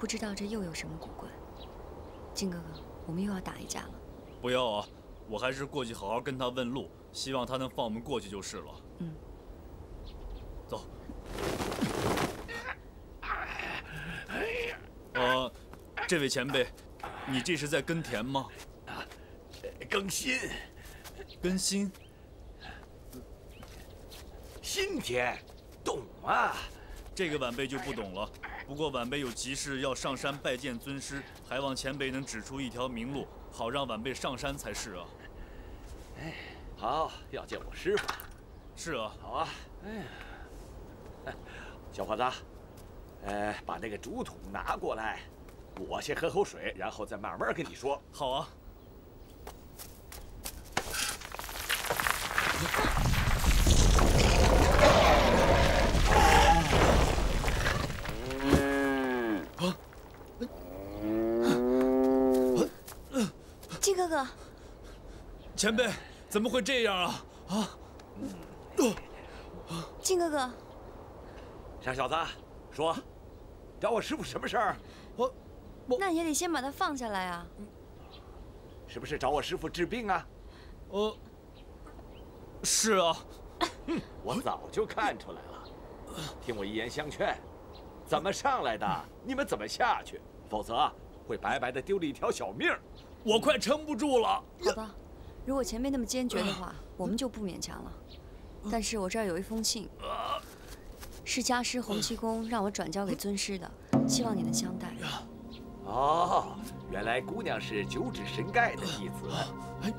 哎，不知道这又有什么古怪。靖哥哥，我们又要打一架了。不要啊，我还是过去好好跟他问路，希望他能放我们过去就是了。嗯。走。呃，这位前辈，你这是在耕田吗？啊，耕新。更新。新田，懂啊？这个晚辈就不懂了。不过晚辈有急事要上山拜见尊师，还望前辈能指出一条明路，好让晚辈上山才是啊。哎，好，要见我师傅。是啊，好啊。哎呀，小伙子，呃，把那个竹筒拿过来，我先喝口水，然后再慢慢跟你说。好啊。前辈，怎么会这样啊？啊！靖哥哥，傻小子，说，找我师傅什么事儿？我，我那也得先把他放下来啊。是不是找我师傅治病啊？呃，是啊。哼，我早就看出来了。听我一言相劝，怎么上来的，你们怎么下去，否则会白白的丢了一条小命。我快撑不住了。好吧。如果前辈那么坚决的话，我们就不勉强了。但是我这儿有一封信，是家师洪七公让我转交给尊师的，希望你能相待。哦，原来姑娘是九指神丐的弟子。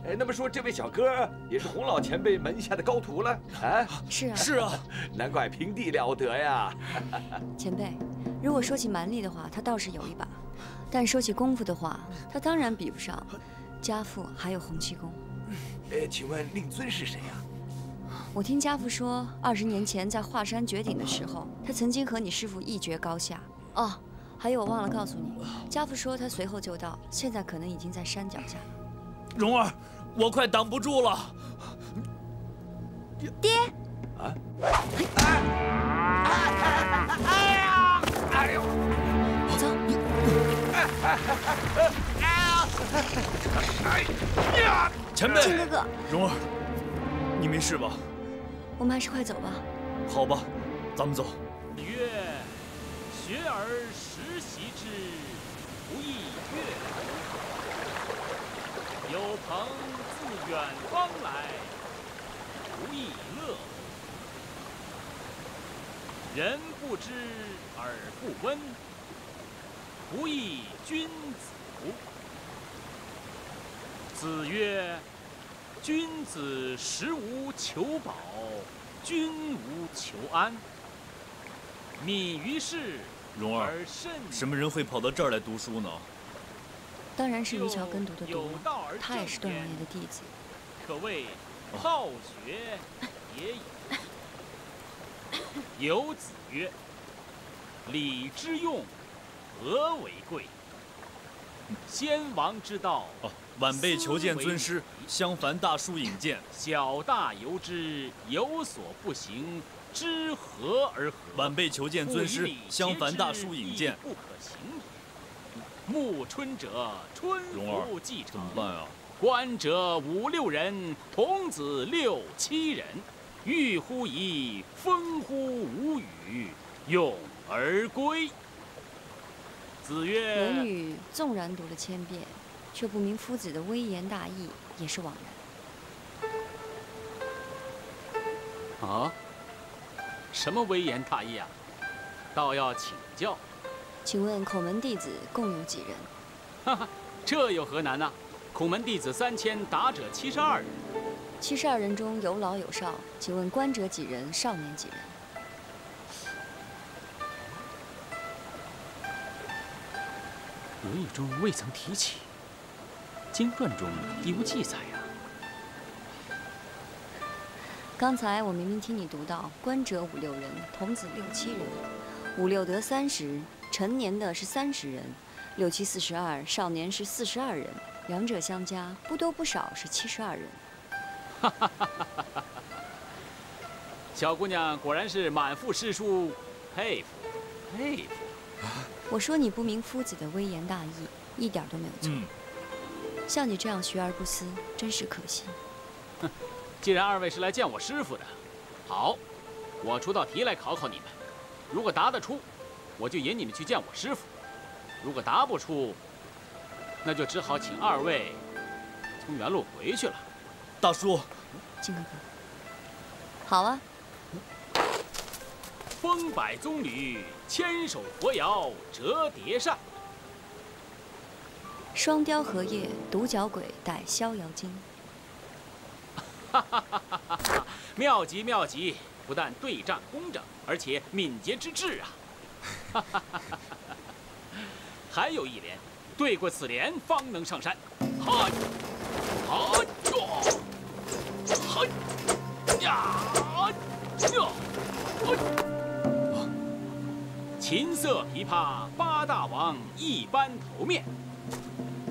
哎，那么说这位小哥也是洪老前辈门下的高徒了？啊，是啊，是啊，难怪平地了得呀。前辈，如果说起蛮力的话，他倒是有一把；但说起功夫的话，他当然比不上家父还有洪七公。呃，请问令尊是谁呀？我听家父说，二十年前在华山绝顶的时候，他曾经和你师父一决高下。哦，还有我忘了告诉你，家父说他随后就到，现在可能已经在山脚下了。蓉儿，我快挡不住了。爹。啊！前辈，靖哥哥，蓉儿，你没事吧？我们还是快走吧。好吧，咱们走。曰：学而时习之，不亦乐乎？有朋自远方来，不亦乐乎？人不知而不温，不亦君子乎？子曰。君子食无求饱，君无求安。敏于事，蓉儿，什么人会跑到这儿来读书呢？当然是于桥跟读的读，他也是段王爷的弟子，可谓好学也已。有子曰：“礼之用，和为贵。先王之道。”哦晚辈求见尊师，襄樊大叔引荐。小大由之，有所不行，知何而和？晚辈求见尊师，襄樊大叔引荐。不可行也。暮春者，春服既成。怎么办啊？观者五六人，童子六七人。欲乎沂，风乎无雨，咏而归。子曰：论语纵然读了千遍。却不明夫子的微言大义，也是枉然。啊？什么微言大义啊？倒要请教。请问孔门弟子共有几人？哈哈，这有何难呢？孔门弟子三千，达者七十二人。七十二人中有老有少，请问观者几人？少年几人？《论语》中未曾提起。经传中亦无记载呀。刚才我明明听你读到，官者五六人，童子六七人，五六得三十，成年的是三十人，六七四十二，少年是四十二人，两者相加，不多不少是七十二人。哈哈哈哈哈！小姑娘果然是满腹诗书，佩服佩服。我说你不明夫子的微言大义，一点都没有错。嗯，像你这样学而不思，真是可惜。既然二位是来见我师傅的，好，我出道题来考考你们。如果答得出，我就引你们去见我师傅；如果答不出，那就只好请二位从原路回去了。大叔，金哥哥，好啊，风摆棕榈，牵手佛摇折叠扇。双雕荷叶，独角鬼带逍遥津。哈哈哈哈哈！妙极妙极，不但对仗工整，而且敏捷之至啊！哈哈哈哈哈！还有一联，对过此联方能上山。哈，哈哟，哈呀，呀，琴瑟琵琶八大王一般头面。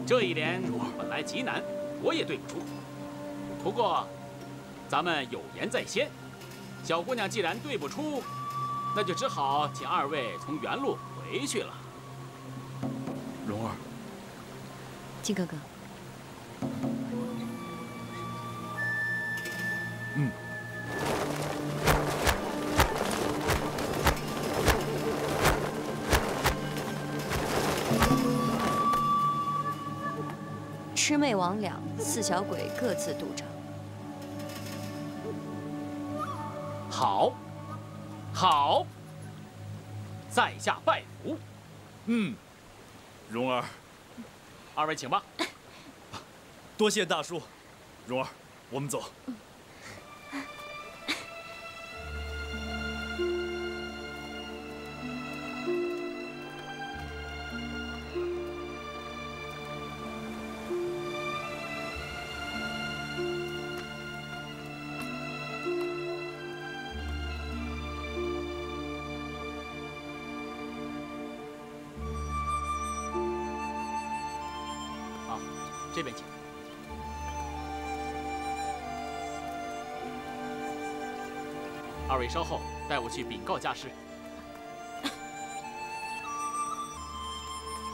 这一联本来极难，我也对不出。不过，咱们有言在先，小姑娘既然对不出，那就只好请二位从原路回去了。蓉儿，靖哥哥，魑魅魍魉四小鬼各自渡场。好，好，在下拜服。嗯，蓉儿，二位请吧。多谢大叔。蓉儿，我们走。好，稍后，带我去禀告家师。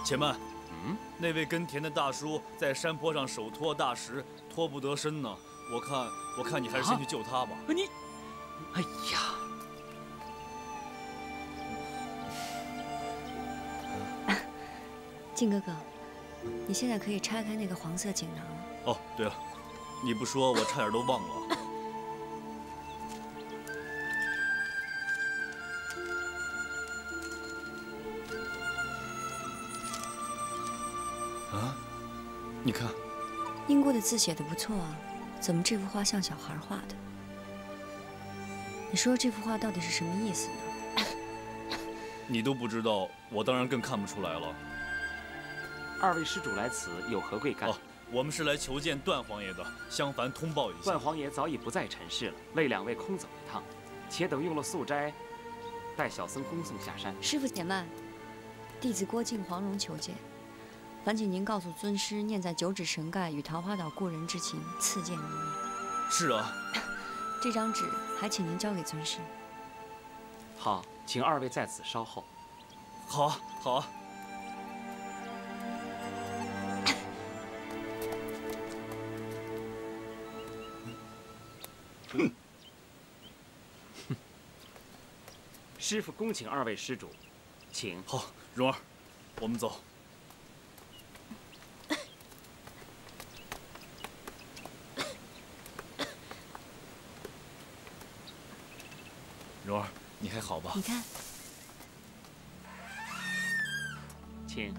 且慢，嗯，那位耕田的大叔在山坡上手托大石，脱不得身呢。我看，我看你还是先去救他吧。你，哎呀，靖哥哥，你现在可以拆开那个黄色锦囊了。哦，对了，你不说，我差点都忘了。的字写的不错啊，怎么这幅画像小孩画的？你说这幅画到底是什么意思呢？你都不知道，我当然更看不出来了。二位施主来此有何贵干？哦，我们是来求见段皇爷的，相烦通报一下。段皇爷早已不在尘世了，为两位空走一趟，且等用了素斋，待小僧恭送下山。师傅且慢，弟子郭靖黄蓉求见，烦请您告诉尊师，念在九指神丐与桃花岛故人之情，赐见一面。是啊，这张纸还请您交给尊师。好，请二位在此稍候。好啊，好啊。师傅恭请二位施主，请。好，蓉儿，我们走。蓉儿，你还好吧？你看，请。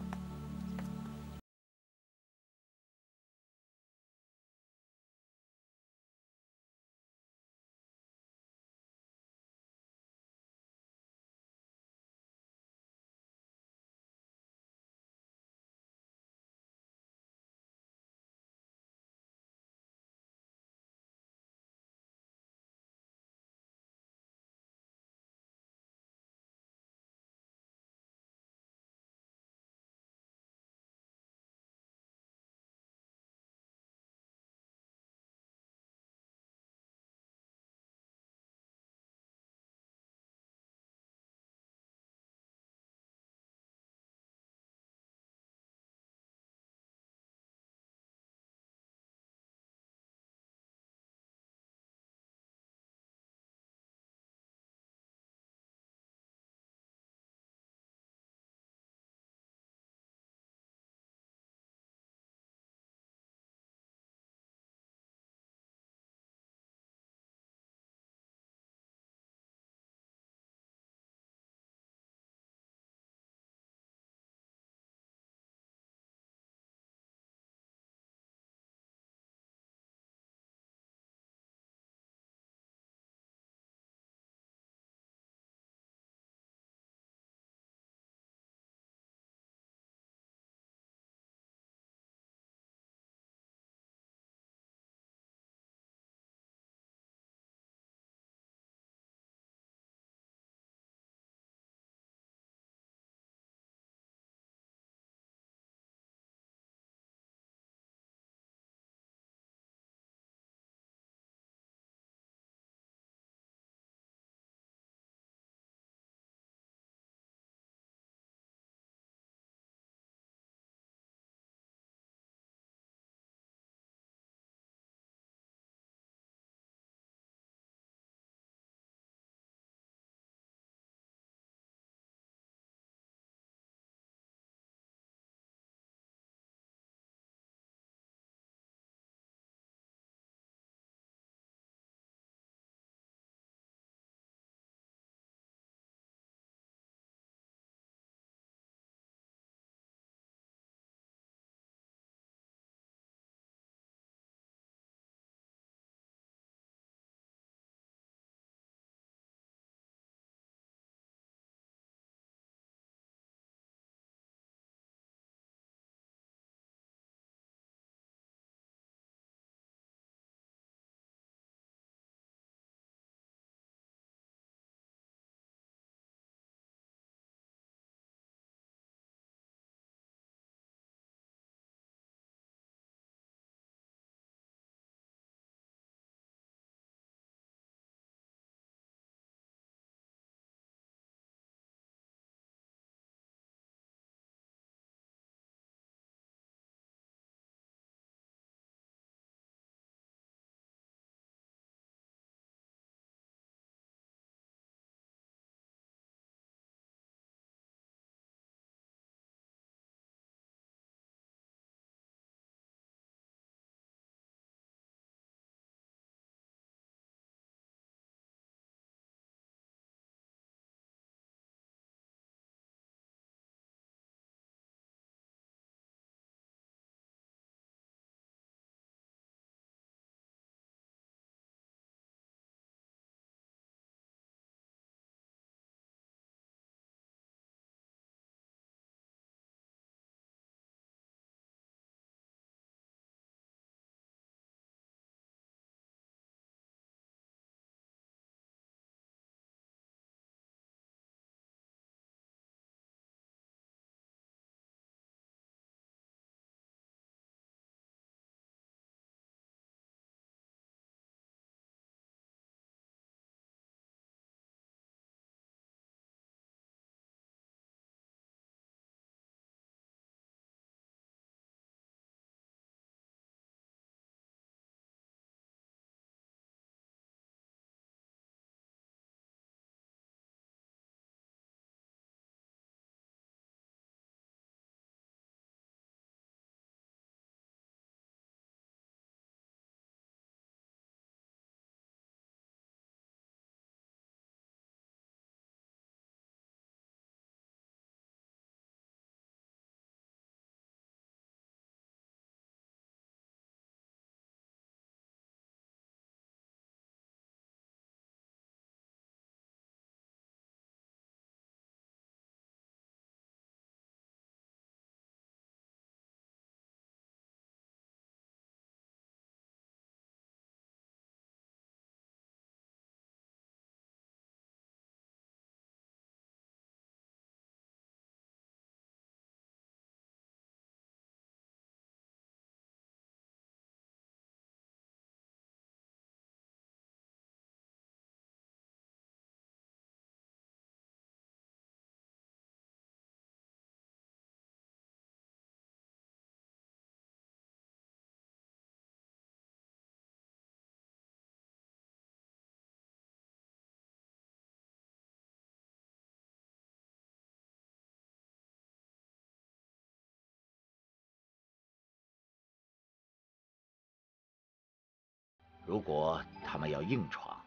如果他们要硬闯，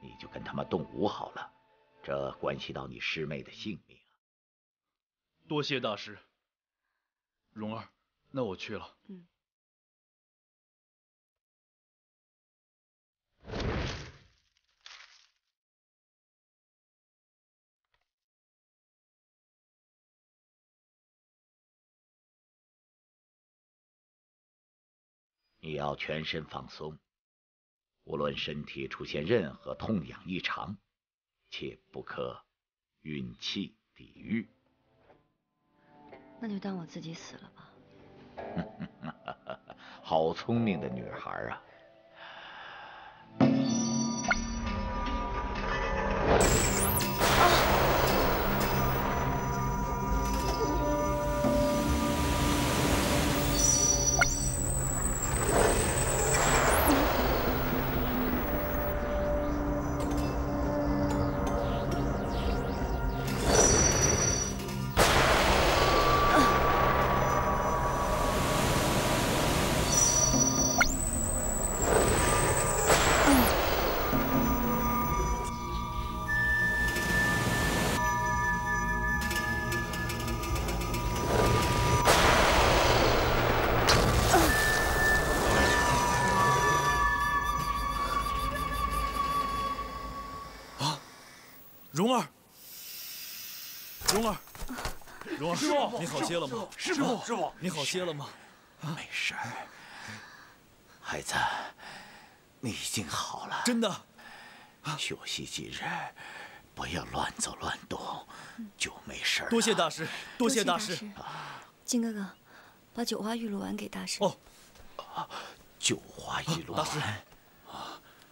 你就跟他们动武好了，这关系到你师妹的性命。多谢大师。蓉儿，那我去了。嗯。你要全身放松，无论身体出现任何痛痒异常，切不可运气抵御。那就当我自己死了吧。好聪明的女孩啊！师傅，你好些了吗？师傅，师傅，你好些了吗？没事儿，孩子，你已经好了。真的。休息几日，不要乱走乱动，就没事了。多谢大师，多谢大师。金哥哥，把九花玉露丸给大师。哦，九花玉露丸。大师，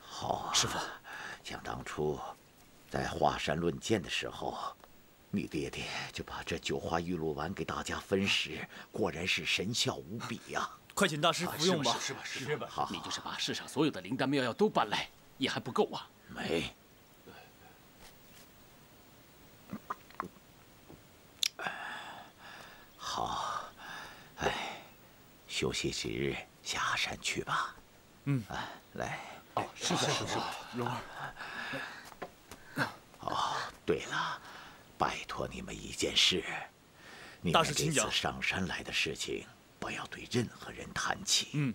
好，师傅，想当初。在华山论剑的时候，你爹爹就把这九花玉露丸给大家分食，果然是神效无比呀！快请大师服用吧。是吧？是吧？好，你就是把世上所有的灵丹妙药都搬来，也还不够啊！没。好，哎，休息几日，下山去吧。嗯，来。哦，是的，是的，蓉儿。哦，对了，拜托你们一件事，你们这次上山来的事情，不要对任何人谈起。嗯，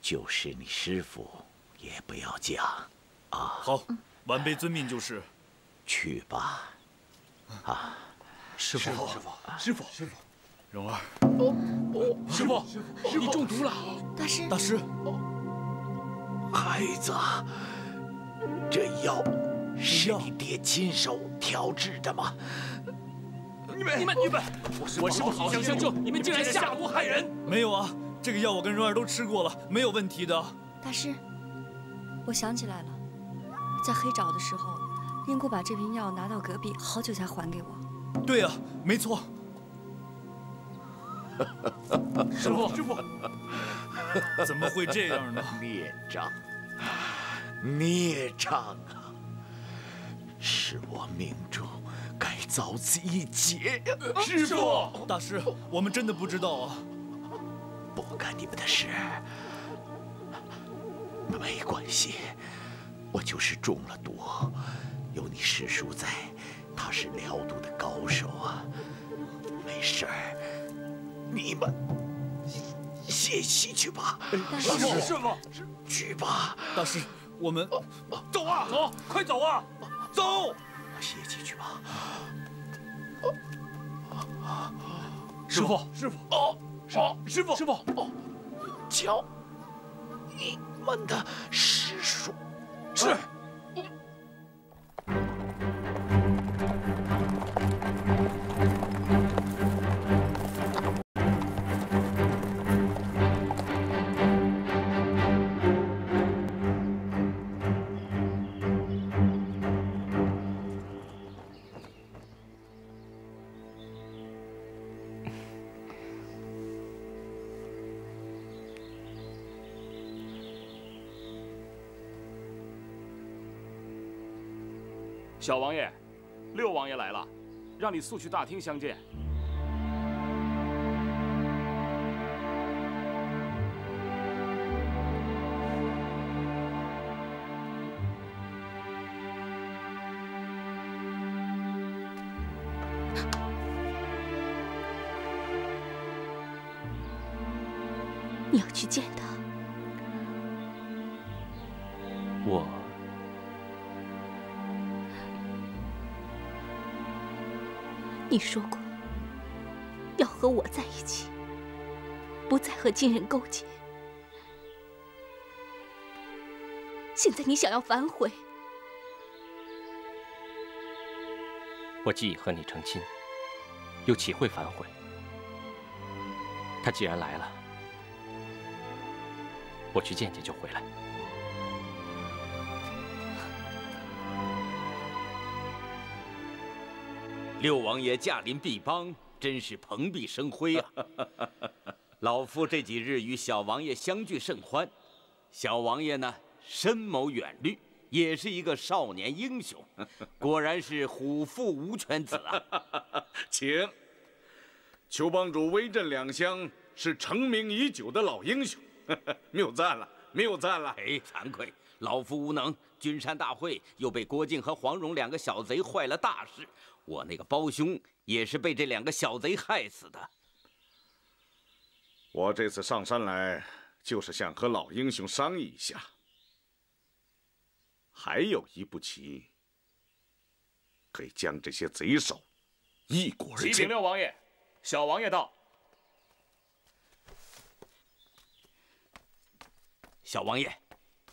就是你师傅也不要讲，啊。好，晚辈遵命就是。去吧，啊，师傅，师傅，师傅，师傅，蓉儿，师傅，你中毒了，大师，大师，孩子，这药。是你爹亲手调制的吗？你们、你们、你们！我师父好心相救，你们竟然下毒害人！没有啊，这个药我跟蓉儿都吃过了，没有问题的。大师，我想起来了，在黑沼的时候，宁姑把这瓶药拿到隔壁，好久才还给我。对呀，没错。师傅，师傅，怎么会这样呢？孽障，孽障啊！是我命中该遭此一劫呀！师傅，大师，我们真的不知道啊，不干你们的事。没关系，我就是中了毒，有你师叔在，他是疗毒的高手啊，没事儿。你们歇息去吧。师傅，师傅，去吧。大师，我们走啊，走，快走啊！走，我一起去吧。师傅，师傅，哦，师傅，师傅，哦，瞧。你们的师叔。是。小王爷，六王爷来了，让你速去大厅相见。你说过要和我在一起，不再和金人勾结。现在你想要反悔，我既已和你成亲，又岂会反悔？他既然来了，我去见见就回来。六王爷驾临毕邦，真是蓬荜生辉啊！老夫这几日与小王爷相聚甚欢，小王爷呢深谋远虑，也是一个少年英雄，果然是虎父无犬子啊！请，邱帮主威震两乡，是成名已久的老英雄，谬赞了，谬赞了！哎，惭愧，老夫无能。君山大会又被郭靖和黄蓉两个小贼坏了大事。我那个胞兄也是被这两个小贼害死的。我这次上山来，就是想和老英雄商议一下。还有一步棋，可以将这些贼首一鼓而启尽。禀六王爷，小王爷到。小王爷，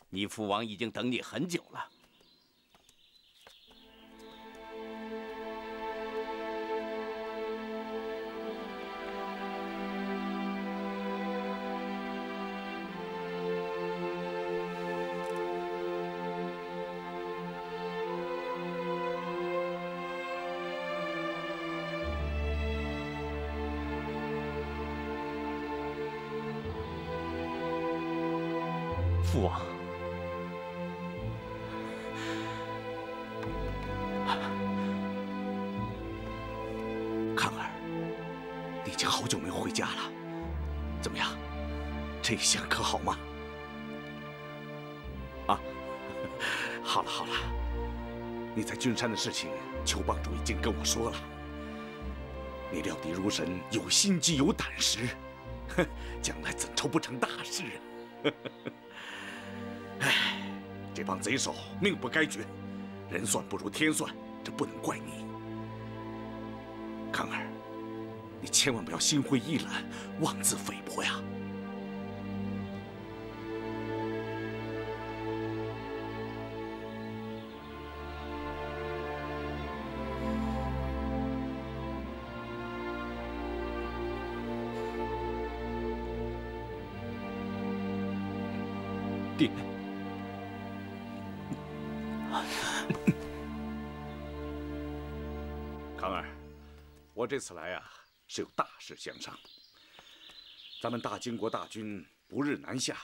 你父王已经等你很久了。事情，邱帮主已经跟我说了。你料敌如神，有心机有胆识，哼，将来怎愁不成大事啊？唉，这帮贼首命不该绝，人算不如天算，这不能怪你。康儿，你千万不要心灰意冷，妄自菲薄呀！爹，康儿，我这次来啊，是有大事相商。咱们大金国大军不日南下，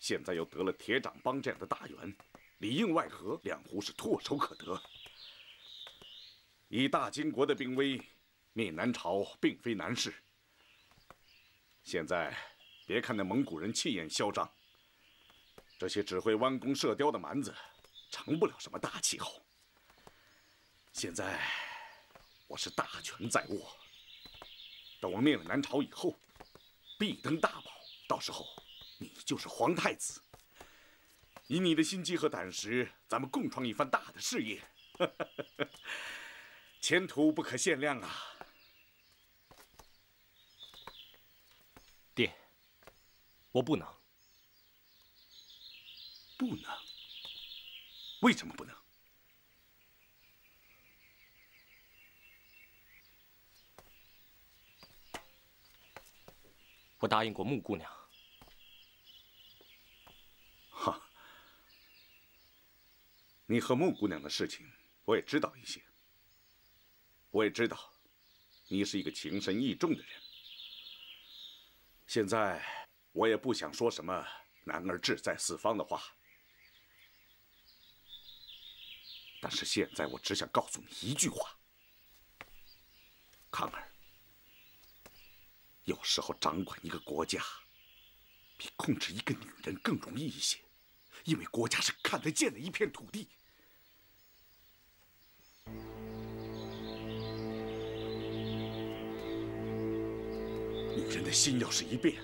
现在又得了铁掌帮这样的大援，里应外合，两湖是唾手可得。以大金国的兵威，灭南朝并非难事。现在，别看那蒙古人气焰嚣张，这些只会弯弓射雕的蛮子，成不了什么大气候。现在，我是大权在握，等我灭了南朝以后，必登大宝，到时候你就是皇太子。以你的心机和胆识，咱们共创一番大的事业，前途不可限量啊！爹，我不能。不能？为什么不能？我答应过穆姑娘，哈，你和穆姑娘的事情，我也知道一些。我也知道，你是一个情深义重的人。现在我也不想说什么“男儿志在四方”的话，但是现在我只想告诉你一句话：康儿，有时候掌管一个国家，比控制一个女人更容易一些，因为国家是看得见的一片土地。女人的心要是一变，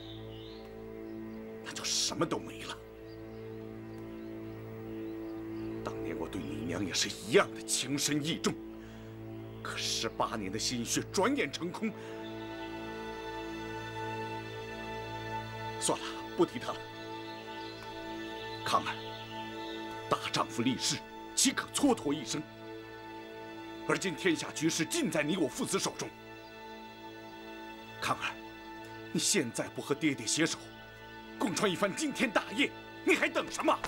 那就什么都没了。对你娘也是一样的情深意重，可十八年的心血转眼成空。算了，不提他了。康儿，大丈夫立誓，岂可蹉跎一生？而今天下局势尽在你我父子手中。康儿，你现在不和爹爹携手，共创一番惊天大业，你还等什么？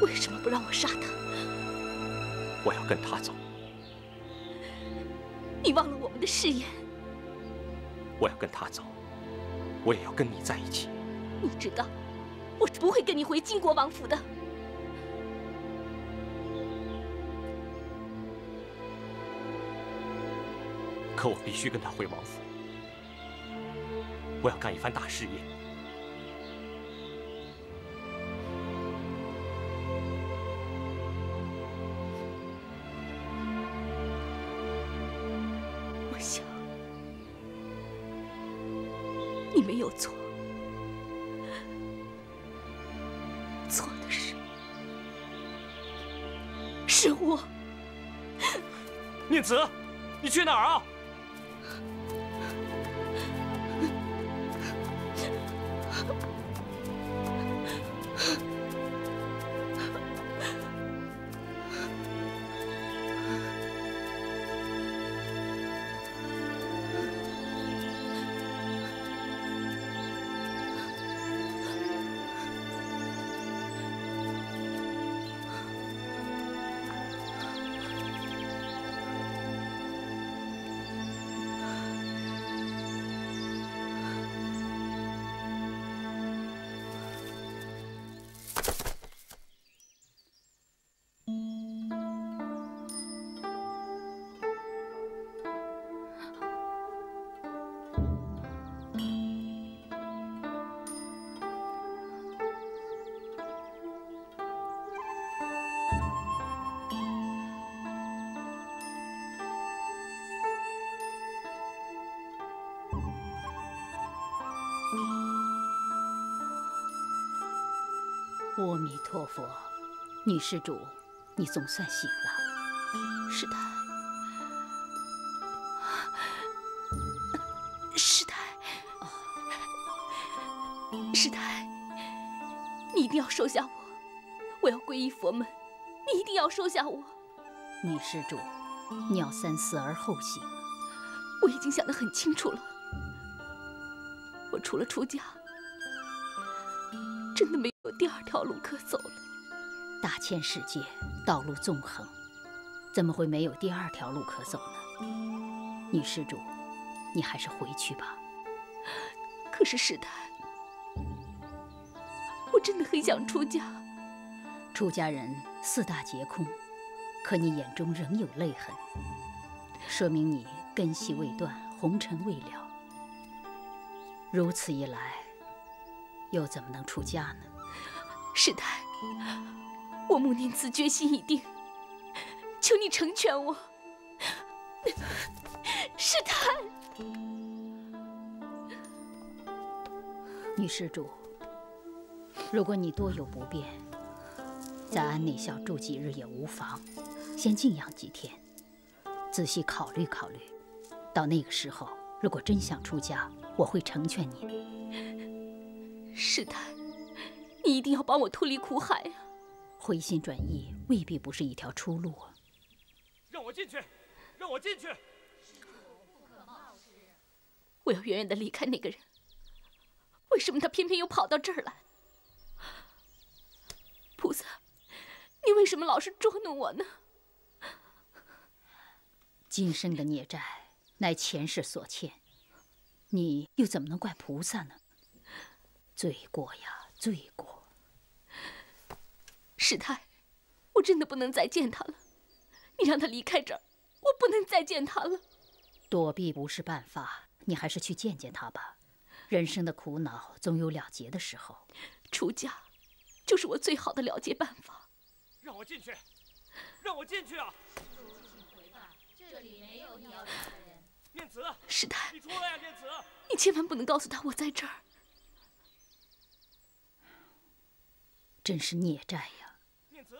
为什么不让我杀他？我要跟他走，你忘了我们的誓言。我要跟他走，我也要跟你在一起。你知道，我是不会跟你回金国王府的。可我必须跟他回王府，我要干一番大事业。子，你去哪儿啊？阿弥陀佛，女施主，你总算醒了。师太，师太，师太，你一定要收下我，我要皈依佛门，你一定要收下我。女施主，你要三思而后行。我已经想得很清楚了，我除了出家，二条路可走了。大千世界，道路纵横，怎么会没有第二条路可走呢？女施主，你还是回去吧。可是师太，我真的很想出家。出家人四大皆空，可你眼中仍有泪痕，说明你根系未断，红尘未了。如此一来，又怎么能出家呢？师太，我穆念慈决心已定，求你成全我。师太，女施主，如果你多有不便，在安内校住几日也无妨，先静养几天，仔细考虑考虑。到那个时候，如果真想出家，我会成全你。师太，你一定要帮我脱离苦海啊！回心转意未必不是一条出路啊！让我进去，让我进去！我要远远的离开那个人，为什么他偏偏又跑到这儿来？菩萨，你为什么老是捉弄我呢？今生的孽债乃前世所欠，你又怎么能怪菩萨呢？罪过呀，罪过！师太，我真的不能再见他了。你让他离开这儿，我不能再见他了。躲避不是办法，你还是去见见他吧。人生的苦恼总有了结的时候。出家，就是我最好的了结办法。让我进去，让我进去啊！请回吧，这里没有你要找的人。念慈，师太，你出来呀！念慈，你千万不能告诉他我在这儿。真是孽债呀！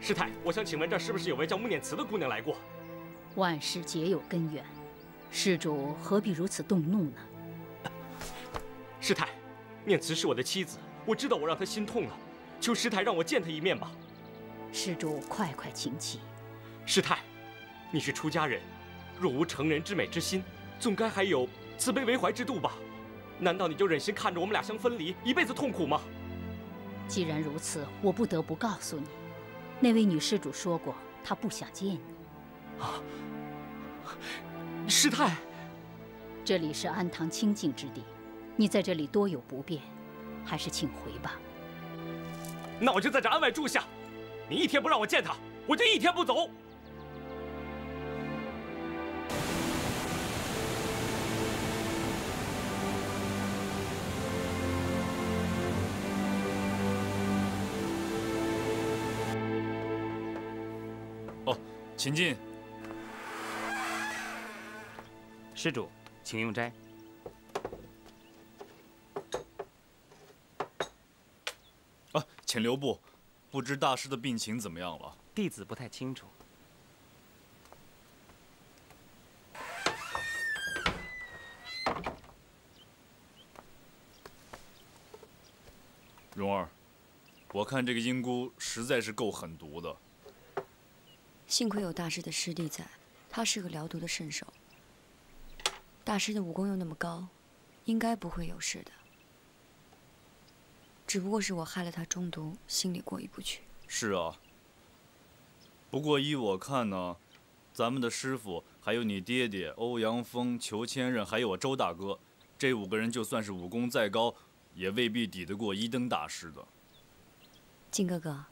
师太，我想请问，这是不是有位叫穆念慈的姑娘来过？万事皆有根源，施主何必如此动怒呢？师太，念慈是我的妻子，我知道我让她心痛了，求师太让我见她一面吧。施主快快请起。师太，你是出家人，若无成人之美之心，总该还有慈悲为怀之度吧？难道你就忍心看着我们俩相分离，一辈子痛苦吗？既然如此，我不得不告诉你，那位女施主说过，她不想见你。啊，师太，这里是安堂清净之地，你在这里多有不便，还是请回吧。那我就在这安外住下，你一天不让我见她，我就一天不走。请进。施主，请用斋。啊，请留步。不知大师的病情怎么样了？弟子不太清楚。蓉儿，我看这个英姑实在是够狠毒的。幸亏有大师的师弟在，他是个疗毒的圣手。大师的武功又那么高，应该不会有事的。只不过是我害了他中毒，心里过意不去。是啊。不过依我看呢，咱们的师傅，还有你爹爹欧阳锋、裘千仞，还有我周大哥，这五个人就算是武功再高，也未必抵得过一灯大师的。靖哥哥，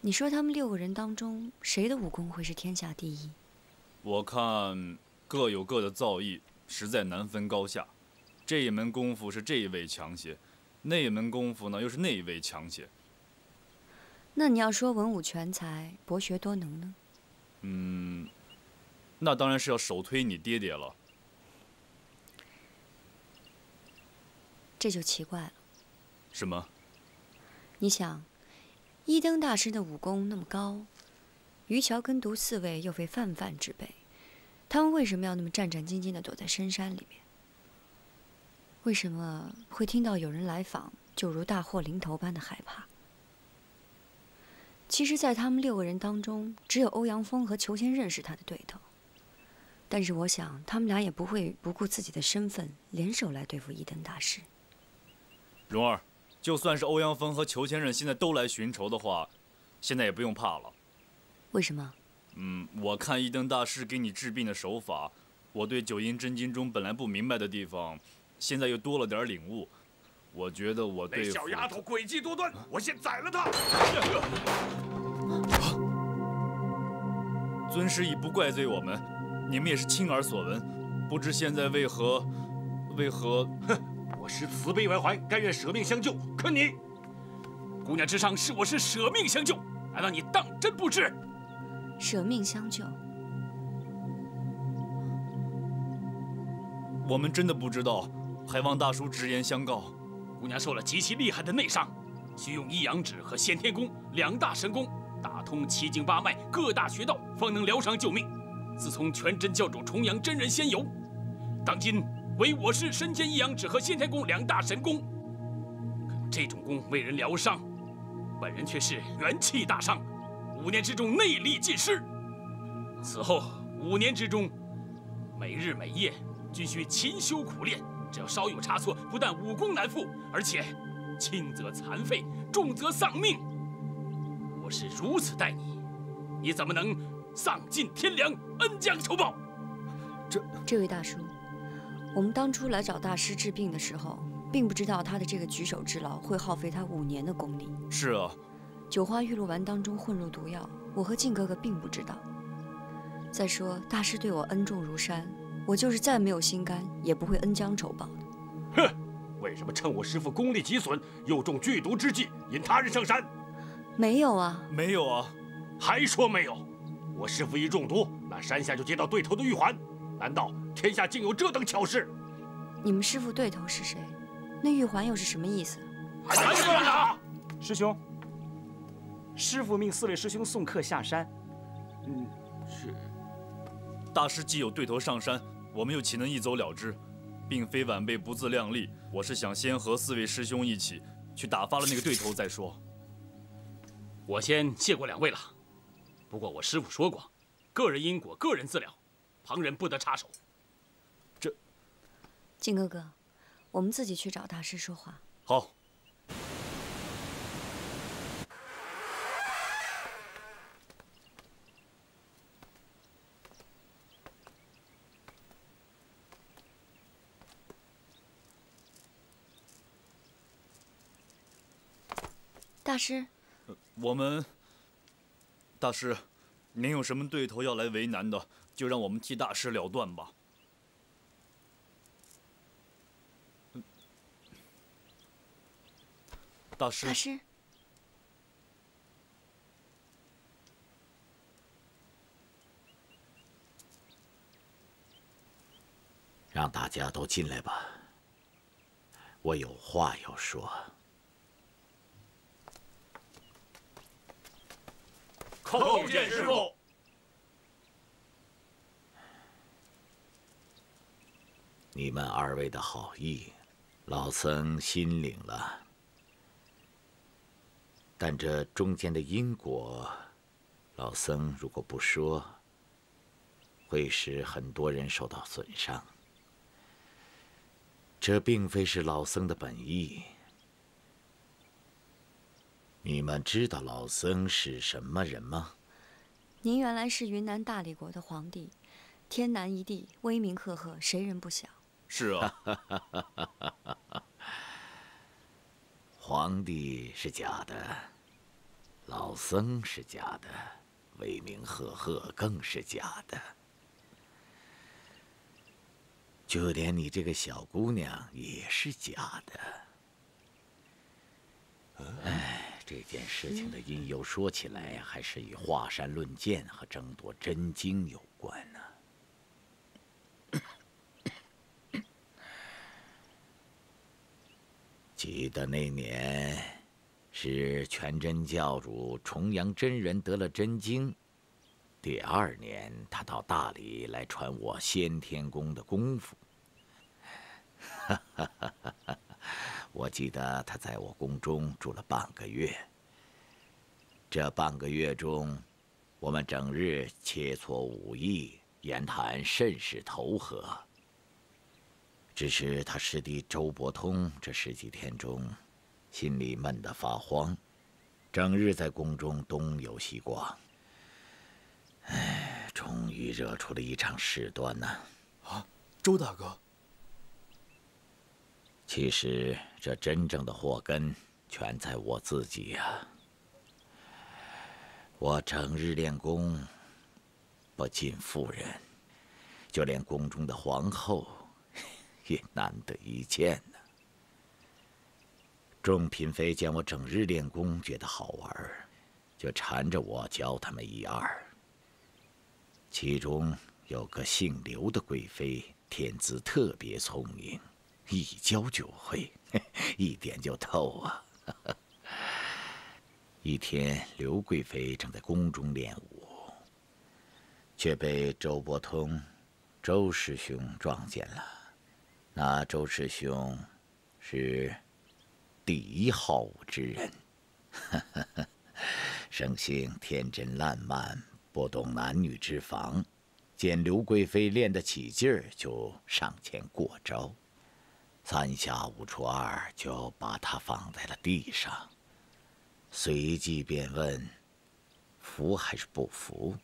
你说他们六个人当中，谁的武功会是天下第一？我看各有各的造诣，实在难分高下。这一门功夫是这一位强些，那一门功夫呢又是那一位强些。那你要说文武全才、博学多能呢？嗯，那当然是要首推你爹爹了。这就奇怪了。什么？你想，一灯大师的武功那么高，于桥跟读四位又非泛泛之辈，他们为什么要那么战战兢兢地躲在深山里面？为什么会听到有人来访就如大祸临头般的害怕？其实，在他们六个人当中，只有欧阳锋和裘千仞是他的对头。但是，我想他们俩也不会不顾自己的身份，联手来对付一灯大师。蓉儿，就算是欧阳锋和裘千仞现在都来寻仇的话，现在也不用怕了。为什么？嗯，我看一灯大师给你治病的手法，我对九阴真经中本来不明白的地方，现在又多了点领悟。我觉得我对那小丫头诡计多端，我先宰了她。尊师已不怪罪我们，你们也是亲耳所闻，不知现在为何，为何？哼，我师慈悲为怀，甘愿舍命相救。可你，姑娘之上是我是舍命相救，难道你当真不知？舍命相救，我们真的不知道，还望大叔直言相告。姑娘受了极其厉害的内伤，需用一阳指和先天功两大神功打通七经八脉、各大穴道，方能疗伤救命。自从全真教主重阳真人仙游，当今唯我师身兼一阳指和先天功两大神功，可这种功为人疗伤，本人却是元气大伤，五年之中内力尽失。此后五年之中，每日每夜均需勤修苦练。只要稍有差错，不但武功难复，而且轻则残废，重则丧命。我是如此待你，你怎么能丧尽天良，恩将仇报？这这位大叔，我们当初来找大师治病的时候，并不知道他的这个举手之劳会耗费他五年的功力。是啊，九花玉露丸当中混入毒药，我和靖哥哥并不知道。再说大师对我恩重如山。我就是再没有心肝，也不会恩将仇报的。哼！为什么趁我师父功力极损，又中剧毒之计，引他人上山？没有啊，没有啊，还说没有？我师父一中毒，那山下就接到对头的玉环，难道天下竟有这等巧事？你们师父对头是谁？那玉环又是什么意思？师兄，师父命四位师兄送客下山。嗯，是。大师既有对头上山。我们又岂能一走了之？并非晚辈不自量力，我是想先和四位师兄一起去打发了那个对头再说。我先谢过两位了。不过我师父说过，个人因果个人自了，旁人不得插手。这，靖哥哥，我们自己去找大师说话。好。大师，我们大师，您有什么对头要来为难的，就让我们替大师了断吧。大师，大师，让大家都进来吧，我有话要说。叩见师傅。你们二位的好意，老僧心领了。但这中间的因果，老僧如果不说，会使很多人受到损伤。这并非是老僧的本意。你们知道老僧是什么人吗？您原来是云南大理国的皇帝，天南一地，威名赫赫，谁人不晓？是啊。皇帝是假的，老僧是假的，威名赫赫更是假的。就连你这个小姑娘也是假的。哎。这件事情的因由说起来，还是与华山论剑和争夺真经有关呢。记得那年，是全真教主重阳真人得了真经，第二年他到大理来传我先天功的功夫。哈哈哈哈哈。我记得他在我宫中住了半个月。这半个月中，我们整日切磋武艺，言谈甚是投合。只是他师弟周伯通这十几天中，心里闷得发慌，整日在宫中东游西逛。唉，终于惹出了一场事端呐！啊，周大哥。其实这真正的祸根全在我自己呀！我整日练功，不近妇人，就连宫中的皇后也难得一见呢。众嫔妃见我整日练功，觉得好玩，就缠着我教他们一二。其中有个姓刘的贵妃，天资特别聪明，一教就会，一点就透啊。一天，刘贵妃正在宫中练武，却被周伯通、周师兄撞见了。那周师兄是第一好武之人，生性天真烂漫，不懂男女之防。见刘贵妃练得起劲儿，就上前过招，三下五除二就把她放在了地上。随即便问：“服还是不服？”